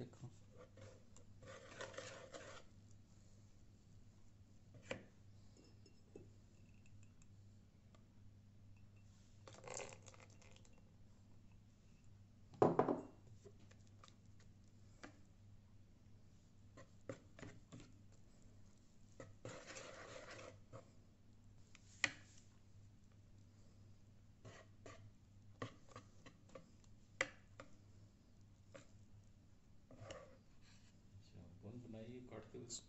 শেখো articles.